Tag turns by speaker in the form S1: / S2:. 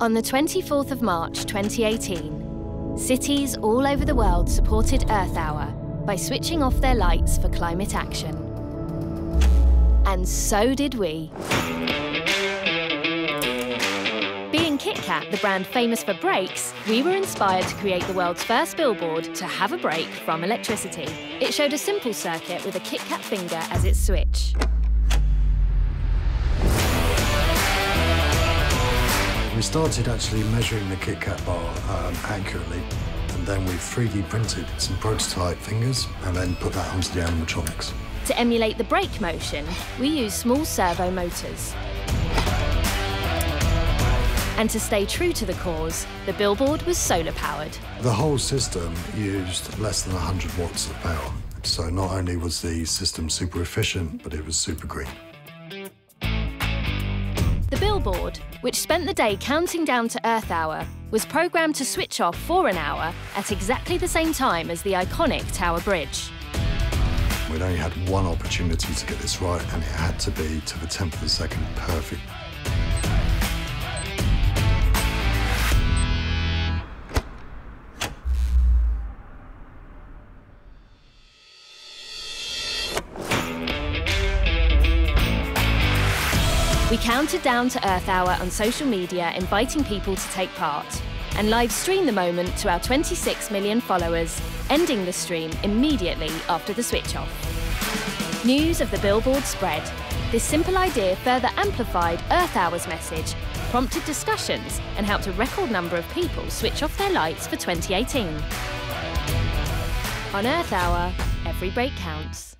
S1: On the 24th of March 2018, cities all over the world supported Earth Hour by switching off their lights for climate action. And so did we. Being KitKat, the brand famous for breaks, we were inspired to create the world's first billboard to have a break from electricity. It showed a simple circuit with a KitKat finger as its switch.
S2: We started actually measuring the KitKat bar um, accurately, and then we 3D printed some prototype fingers and then put that onto the animatronics.
S1: To emulate the break motion, we used small servo motors. And to stay true to the cause, the billboard was solar powered.
S2: The whole system used less than 100 watts of power. So not only was the system super efficient, but it was super green.
S1: Billboard, which spent the day counting down to Earth Hour, was programmed to switch off for an hour at exactly the same time as the iconic Tower Bridge.
S2: We'd only had one opportunity to get this right, and it had to be to the tenth of a second perfect.
S1: We counted down to Earth Hour on social media, inviting people to take part, and live streamed the moment to our 26 million followers, ending the stream immediately after the switch off. News of the billboard spread. This simple idea further amplified Earth Hour's message, prompted discussions, and helped a record number of people switch off their lights for 2018. On Earth Hour, every break counts.